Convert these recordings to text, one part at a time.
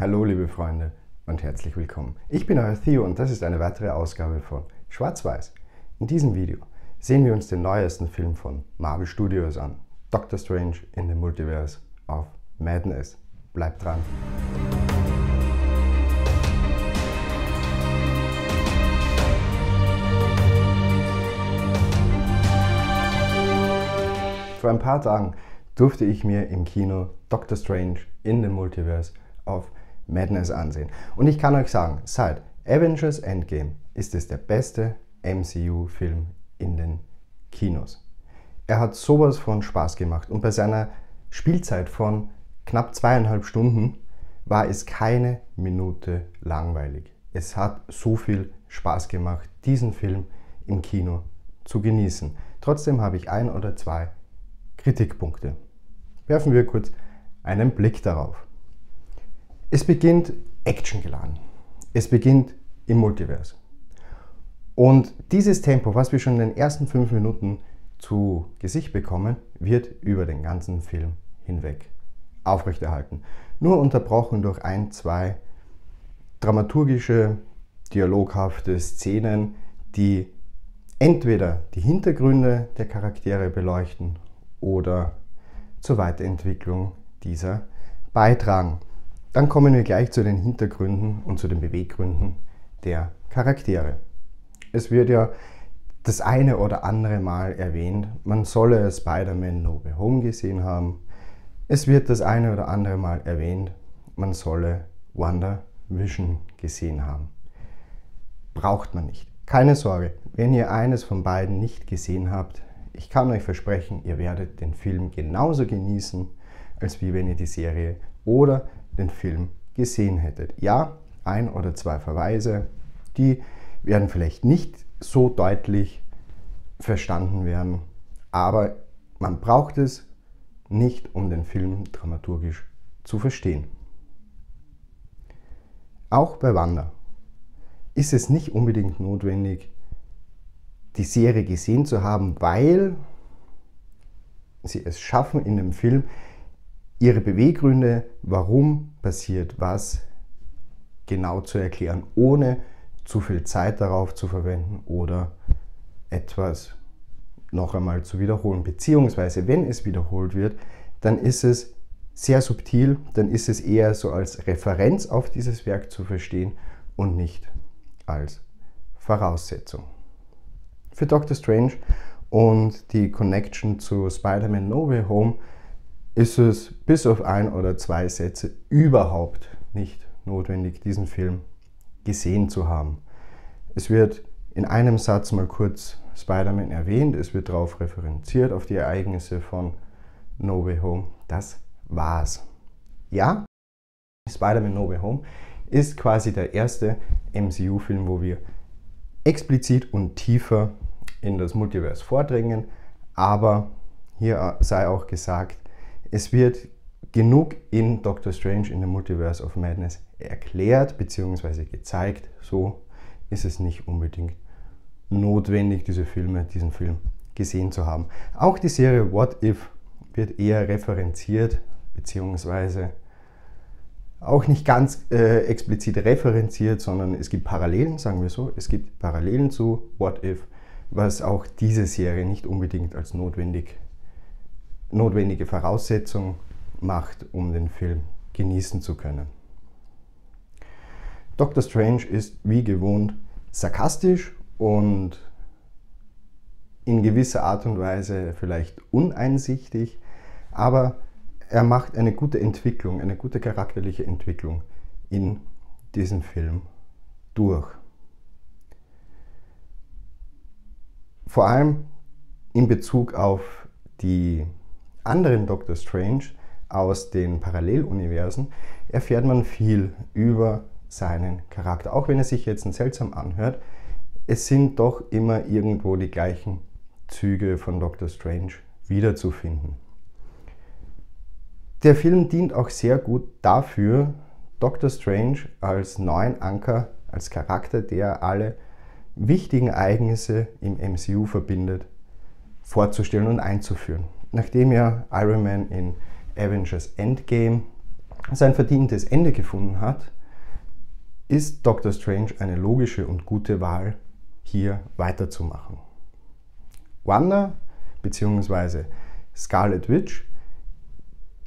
Hallo liebe Freunde und herzlich willkommen. Ich bin euer Theo und das ist eine weitere Ausgabe von Schwarz-Weiß. In diesem Video sehen wir uns den neuesten Film von Marvel Studios an. Doctor Strange in the Multiverse of Madness. Bleibt dran. Vor ein paar Tagen durfte ich mir im Kino Doctor Strange in the Multiverse of Madness ansehen. Und ich kann euch sagen, seit Avengers Endgame ist es der beste MCU-Film in den Kinos. Er hat sowas von Spaß gemacht und bei seiner Spielzeit von knapp zweieinhalb Stunden war es keine Minute langweilig. Es hat so viel Spaß gemacht, diesen Film im Kino zu genießen. Trotzdem habe ich ein oder zwei Kritikpunkte. Werfen wir kurz einen Blick darauf. Es beginnt actiongeladen. Es beginnt im Multiverse. Und dieses Tempo, was wir schon in den ersten fünf Minuten zu Gesicht bekommen, wird über den ganzen Film hinweg aufrechterhalten. Nur unterbrochen durch ein, zwei dramaturgische, dialoghafte Szenen, die entweder die Hintergründe der Charaktere beleuchten oder zur Weiterentwicklung dieser beitragen. Dann kommen wir gleich zu den Hintergründen und zu den Beweggründen der Charaktere. Es wird ja das eine oder andere Mal erwähnt, man solle Spider-Man No Way Home gesehen haben. Es wird das eine oder andere Mal erwähnt, man solle Wonder Vision gesehen haben. Braucht man nicht. Keine Sorge, wenn ihr eines von beiden nicht gesehen habt, ich kann euch versprechen, ihr werdet den Film genauso genießen, als wie wenn ihr die Serie oder den Film gesehen hättet. Ja, ein oder zwei Verweise, die werden vielleicht nicht so deutlich verstanden werden, aber man braucht es nicht, um den Film dramaturgisch zu verstehen. Auch bei Wanda ist es nicht unbedingt notwendig, die Serie gesehen zu haben, weil sie es schaffen in dem Film, ihre Beweggründe, warum passiert was, genau zu erklären, ohne zu viel Zeit darauf zu verwenden oder etwas noch einmal zu wiederholen. Beziehungsweise, wenn es wiederholt wird, dann ist es sehr subtil, dann ist es eher so als Referenz auf dieses Werk zu verstehen und nicht als Voraussetzung. Für Doctor Strange und die Connection zu Spider-Man No Way Home ist es bis auf ein oder zwei Sätze überhaupt nicht notwendig, diesen Film gesehen zu haben. Es wird in einem Satz mal kurz Spider-Man erwähnt, es wird darauf referenziert, auf die Ereignisse von No Way Home. Das war's. Ja, Spider-Man No Way Home ist quasi der erste MCU-Film, wo wir explizit und tiefer in das Multiverse vordringen, aber hier sei auch gesagt, es wird genug in Doctor Strange in the Multiverse of Madness erklärt bzw. gezeigt. So ist es nicht unbedingt notwendig, diese Filme, diesen Film gesehen zu haben. Auch die Serie What If wird eher referenziert bzw. auch nicht ganz äh, explizit referenziert, sondern es gibt Parallelen, sagen wir so. Es gibt Parallelen zu What If, was auch diese Serie nicht unbedingt als notwendig notwendige Voraussetzung macht, um den Film genießen zu können. Doctor Strange ist wie gewohnt sarkastisch und in gewisser Art und Weise vielleicht uneinsichtig, aber er macht eine gute Entwicklung, eine gute charakterliche Entwicklung in diesem Film durch. Vor allem in Bezug auf die anderen Doctor Strange aus den Paralleluniversen erfährt man viel über seinen Charakter. Auch wenn er sich jetzt seltsam anhört, es sind doch immer irgendwo die gleichen Züge von Doctor Strange wiederzufinden. Der Film dient auch sehr gut dafür, Doctor Strange als neuen Anker, als Charakter, der alle wichtigen Ereignisse im MCU verbindet, vorzustellen und einzuführen nachdem ja Iron Man in Avengers Endgame sein verdientes Ende gefunden hat, ist Doctor Strange eine logische und gute Wahl, hier weiterzumachen. Wanda bzw. Scarlet Witch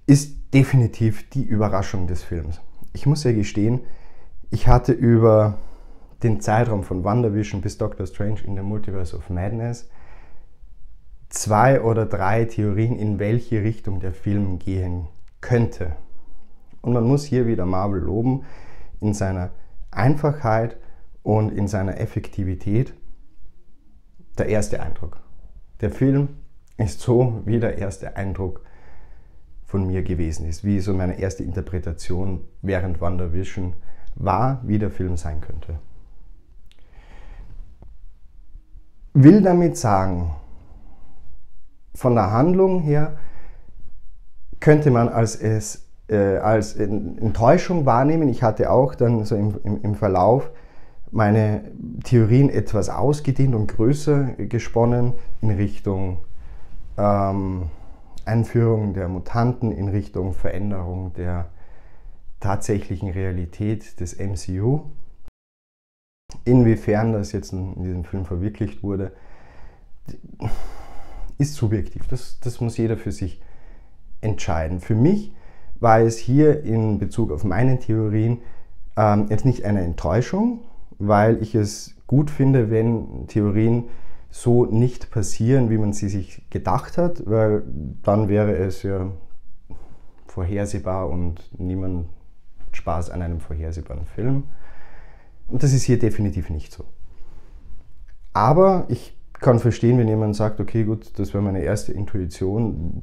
ist definitiv die Überraschung des Films. Ich muss ja gestehen, ich hatte über den Zeitraum von WandaVision bis Doctor Strange in der Multiverse of Madness zwei oder drei Theorien, in welche Richtung der Film gehen könnte. Und man muss hier wieder Marvel loben in seiner Einfachheit und in seiner Effektivität. Der erste Eindruck. Der Film ist so, wie der erste Eindruck von mir gewesen ist, wie so meine erste Interpretation während WandaVision war, wie der Film sein könnte. Will damit sagen, von der Handlung her könnte man als es äh, als Enttäuschung wahrnehmen. Ich hatte auch dann so im, im, im Verlauf meine Theorien etwas ausgedehnt und größer gesponnen in Richtung ähm, Einführung der Mutanten, in Richtung Veränderung der tatsächlichen Realität des MCU. Inwiefern das jetzt in diesem Film verwirklicht wurde, ist subjektiv. Das, das muss jeder für sich entscheiden. Für mich war es hier in Bezug auf meine Theorien ähm, jetzt nicht eine Enttäuschung, weil ich es gut finde, wenn Theorien so nicht passieren, wie man sie sich gedacht hat, weil dann wäre es ja vorhersehbar und niemand hat Spaß an einem vorhersehbaren Film. Und das ist hier definitiv nicht so. Aber ich kann verstehen, wenn jemand sagt, okay, gut, das wäre meine erste Intuition,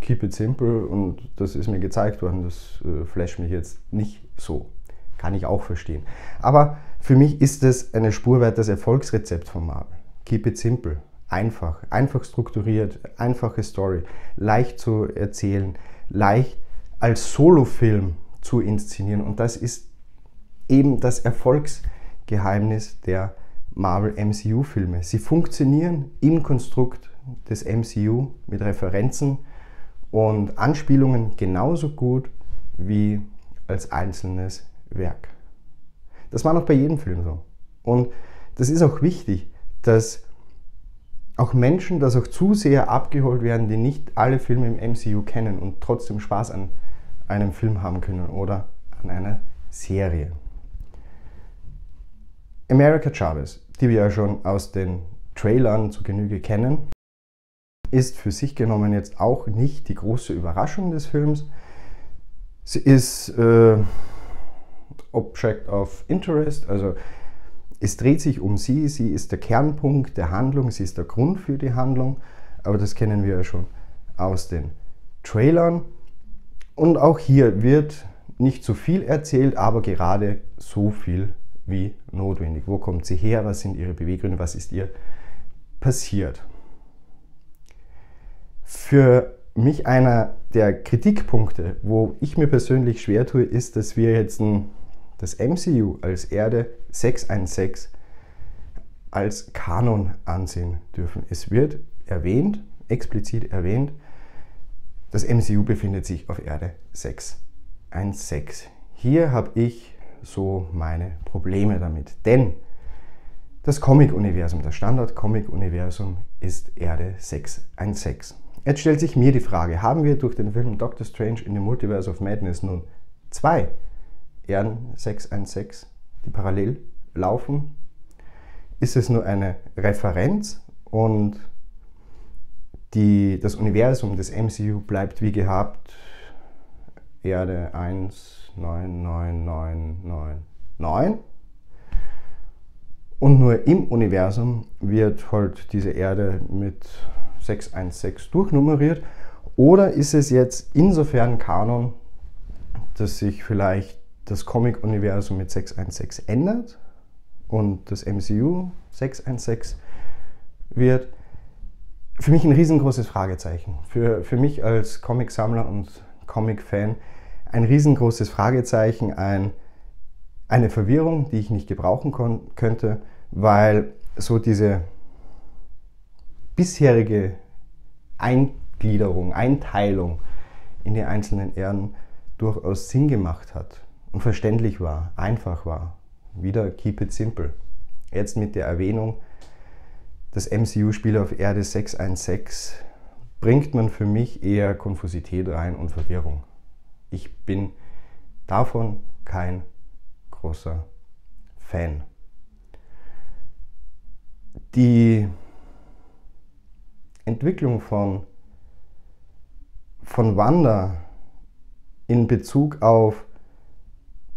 keep it simple und das ist mir gezeigt worden, das äh, flasht mich jetzt nicht so. Kann ich auch verstehen. Aber für mich ist es eine Spur weit das Erfolgsrezept von Marvel. Keep it simple, einfach, einfach strukturiert, einfache Story, leicht zu erzählen, leicht als Solofilm zu inszenieren und das ist eben das Erfolgsgeheimnis der Marvel MCU-Filme. Sie funktionieren im Konstrukt des MCU mit Referenzen und Anspielungen genauso gut wie als einzelnes Werk. Das war noch bei jedem Film so. Und das ist auch wichtig, dass auch Menschen, dass auch Zuseher abgeholt werden, die nicht alle Filme im MCU kennen und trotzdem Spaß an einem Film haben können oder an einer Serie. America Chavez, die wir ja schon aus den Trailern zu Genüge kennen, ist für sich genommen jetzt auch nicht die große Überraschung des Films. Sie ist äh, Object of Interest, also es dreht sich um sie, sie ist der Kernpunkt der Handlung, sie ist der Grund für die Handlung, aber das kennen wir ja schon aus den Trailern. Und auch hier wird nicht zu viel erzählt, aber gerade so viel wie notwendig. Wo kommt sie her? Was sind ihre Beweggründe? Was ist ihr passiert? Für mich einer der Kritikpunkte, wo ich mir persönlich schwer tue, ist, dass wir jetzt ein, das MCU als Erde 616 als Kanon ansehen dürfen. Es wird erwähnt, explizit erwähnt, das MCU befindet sich auf Erde 616. Hier habe ich so meine Probleme damit, denn das Comic-Universum, das Standard-Comic-Universum ist Erde 616. Jetzt stellt sich mir die Frage, haben wir durch den Film Doctor Strange in the Multiverse of Madness nun zwei Erden 616, die parallel laufen? Ist es nur eine Referenz und die, das Universum des MCU bleibt wie gehabt Erde 1, 9, 9, 9, 9, 9? Und nur im Universum wird halt diese Erde mit 616 durchnummeriert? Oder ist es jetzt insofern Kanon, dass sich vielleicht das Comic-Universum mit 616 ändert und das MCU 616 wird? Für mich ein riesengroßes Fragezeichen. Für, für mich als Comic-Sammler und Comic-Fan ein riesengroßes Fragezeichen, ein, eine Verwirrung, die ich nicht gebrauchen könnte, weil so diese bisherige Eingliederung, Einteilung in die einzelnen Erden durchaus Sinn gemacht hat und verständlich war, einfach war. Wieder keep it simple. Jetzt mit der Erwähnung, das MCU-Spiel auf Erde 616 bringt man für mich eher Konfusität rein und Verwirrung. Ich bin davon kein großer Fan. Die Entwicklung von, von Wanda in Bezug auf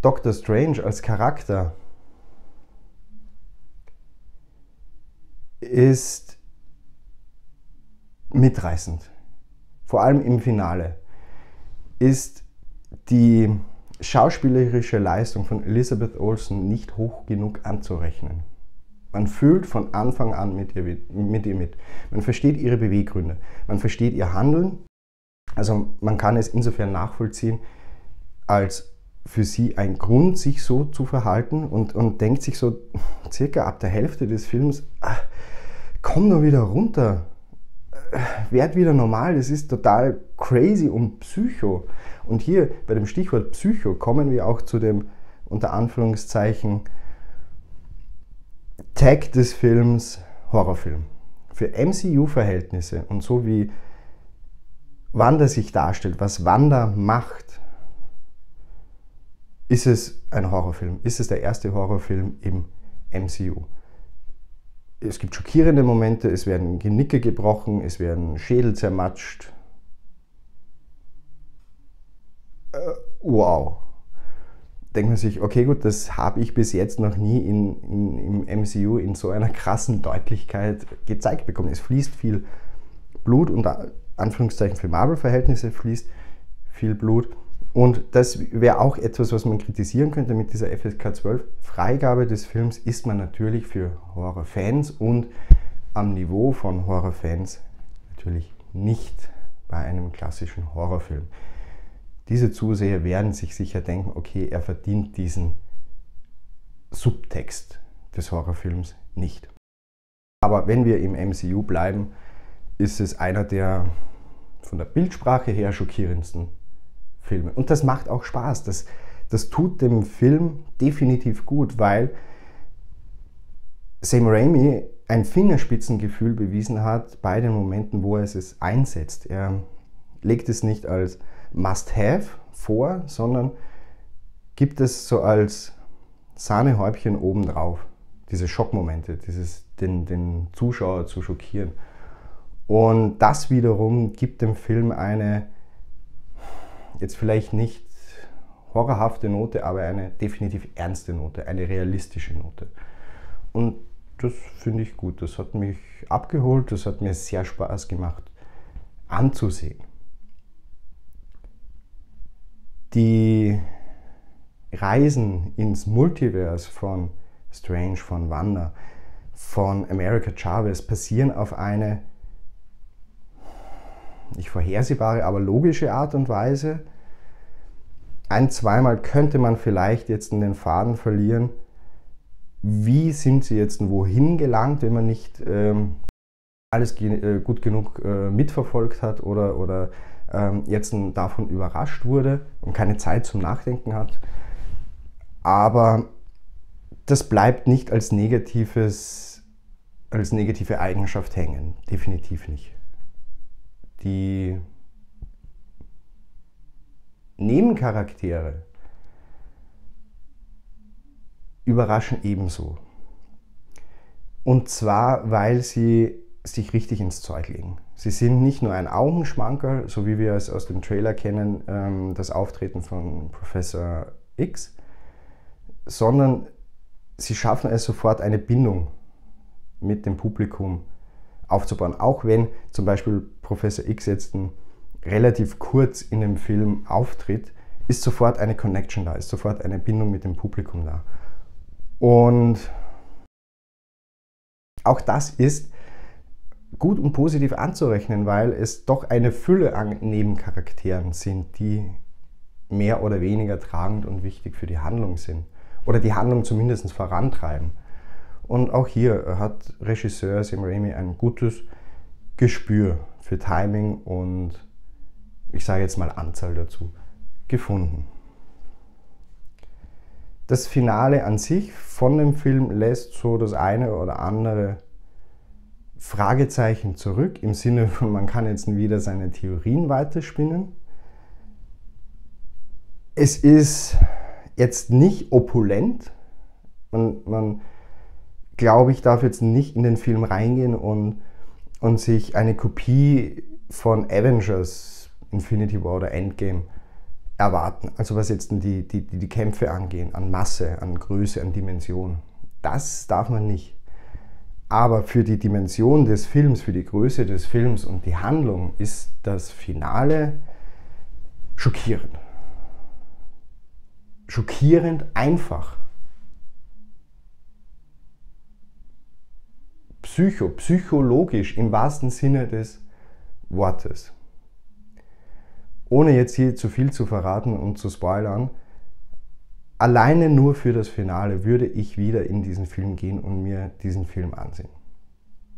Doctor Strange als Charakter ist mitreißend. Vor allem im Finale ist die schauspielerische Leistung von Elizabeth Olsen nicht hoch genug anzurechnen. Man fühlt von Anfang an mit ihr, mit ihr mit. Man versteht ihre Beweggründe. Man versteht ihr Handeln. Also man kann es insofern nachvollziehen, als für sie ein Grund, sich so zu verhalten und, und denkt sich so circa ab der Hälfte des Films, ach, komm doch wieder runter, werd wieder normal, das ist total crazy und psycho. Und hier bei dem Stichwort Psycho kommen wir auch zu dem unter Anführungszeichen Tag des Films Horrorfilm. Für MCU-Verhältnisse und so wie Wanda sich darstellt, was Wanda macht, ist es ein Horrorfilm. Ist es der erste Horrorfilm im MCU es gibt schockierende Momente, es werden Genicke gebrochen, es werden Schädel zermatscht. Äh, wow. Denkt man sich, okay, gut, das habe ich bis jetzt noch nie in, in, im MCU in so einer krassen Deutlichkeit gezeigt bekommen. Es fließt viel Blut und Anführungszeichen für Marvel-Verhältnisse fließt viel Blut. Und das wäre auch etwas, was man kritisieren könnte mit dieser FSK 12. Freigabe des Films ist man natürlich für Horrorfans und am Niveau von Horrorfans natürlich nicht bei einem klassischen Horrorfilm. Diese Zuseher werden sich sicher denken, okay, er verdient diesen Subtext des Horrorfilms nicht. Aber wenn wir im MCU bleiben, ist es einer der von der Bildsprache her schockierendsten Filme. Und das macht auch Spaß. Das, das tut dem Film definitiv gut, weil Sam Raimi ein Fingerspitzengefühl bewiesen hat bei den Momenten, wo er es einsetzt. Er legt es nicht als Must-Have vor, sondern gibt es so als Sahnehäubchen obendrauf. Diese Schockmomente, dieses, den, den Zuschauer zu schockieren. Und das wiederum gibt dem Film eine jetzt vielleicht nicht horrorhafte Note, aber eine definitiv ernste Note, eine realistische Note. Und das finde ich gut. Das hat mich abgeholt, das hat mir sehr Spaß gemacht anzusehen. Die Reisen ins Multiverse von Strange, von Wanda, von America Chavez passieren auf eine nicht vorhersehbare, aber logische Art und Weise. Ein, zweimal könnte man vielleicht jetzt in den Faden verlieren, wie sind sie jetzt wohin gelangt, wenn man nicht ähm, alles äh, gut genug äh, mitverfolgt hat oder, oder ähm, jetzt davon überrascht wurde und keine Zeit zum Nachdenken hat. Aber das bleibt nicht als, negatives, als negative Eigenschaft hängen, definitiv nicht die Nebencharaktere überraschen ebenso. Und zwar, weil sie sich richtig ins Zeug legen. Sie sind nicht nur ein Augenschmankerl, so wie wir es aus dem Trailer kennen, ähm, das Auftreten von Professor X, sondern sie schaffen es sofort eine Bindung mit dem Publikum aufzubauen. Auch wenn zum Beispiel Professor X jetzt relativ kurz in dem Film auftritt, ist sofort eine Connection da, ist sofort eine Bindung mit dem Publikum da. Und auch das ist gut und positiv anzurechnen, weil es doch eine Fülle an Nebencharakteren sind, die mehr oder weniger tragend und wichtig für die Handlung sind. Oder die Handlung zumindest vorantreiben. Und auch hier hat Regisseur Sam Raimi ein gutes Gespür für Timing und ich sage jetzt mal Anzahl dazu. gefunden. Das Finale an sich von dem Film lässt so das eine oder andere Fragezeichen zurück, im Sinne von, man kann jetzt wieder seine Theorien weiterspinnen. Es ist jetzt nicht opulent. Man, man glaube ich, darf jetzt nicht in den Film reingehen und, und sich eine Kopie von Avengers, Infinity War oder Endgame erwarten. Also was jetzt die, die, die Kämpfe angehen, an Masse, an Größe, an Dimension. Das darf man nicht. Aber für die Dimension des Films, für die Größe des Films und die Handlung ist das Finale schockierend. Schockierend einfach. Psycho, psychologisch im wahrsten Sinne des Wortes. Ohne jetzt hier zu viel zu verraten und zu spoilern, alleine nur für das Finale würde ich wieder in diesen Film gehen und mir diesen Film ansehen.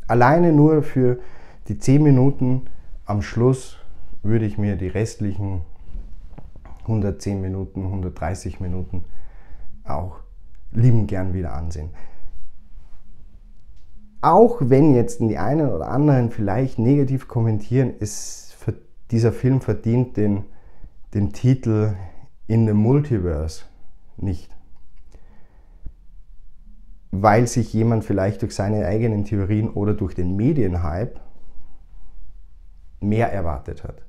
Alleine nur für die 10 Minuten am Schluss würde ich mir die restlichen 110 Minuten, 130 Minuten auch lieben gern wieder ansehen. Auch wenn jetzt die einen oder anderen vielleicht negativ kommentieren, ist dieser Film verdient den, den Titel In the Multiverse nicht. Weil sich jemand vielleicht durch seine eigenen Theorien oder durch den Medienhype mehr erwartet hat.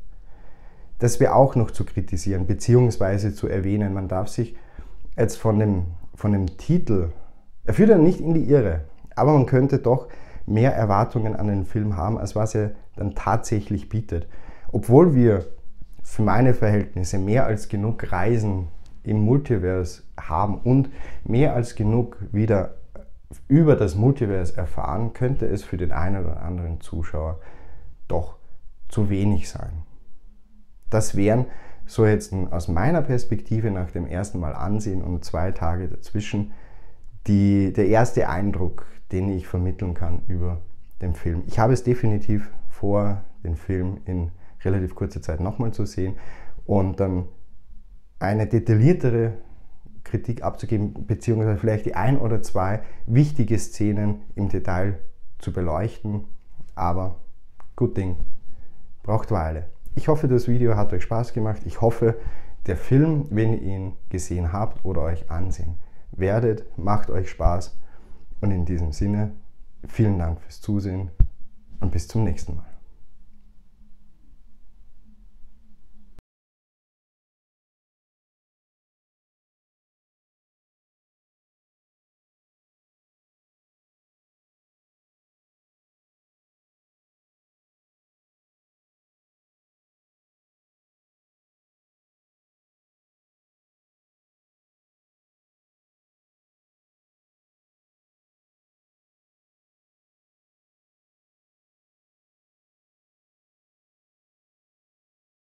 Das wäre auch noch zu kritisieren bzw. zu erwähnen. Man darf sich jetzt von dem, von dem Titel, er führt ja nicht in die Irre, aber man könnte doch mehr Erwartungen an den Film haben, als was er dann tatsächlich bietet. Obwohl wir für meine Verhältnisse mehr als genug Reisen im Multiverse haben und mehr als genug wieder über das Multiverse erfahren, könnte es für den einen oder anderen Zuschauer doch zu wenig sein. Das wären so jetzt aus meiner Perspektive nach dem ersten Mal ansehen und zwei Tage dazwischen die, der erste Eindruck, den ich vermitteln kann über den Film. Ich habe es definitiv vor, den Film in relativ kurzer Zeit nochmal zu sehen und dann eine detailliertere Kritik abzugeben, beziehungsweise vielleicht die ein oder zwei wichtige Szenen im Detail zu beleuchten. Aber gut Ding, braucht Weile. Ich hoffe, das Video hat euch Spaß gemacht. Ich hoffe, der Film, wenn ihr ihn gesehen habt oder euch ansehen werdet, macht euch Spaß. Und in diesem Sinne, vielen Dank fürs Zusehen und bis zum nächsten Mal.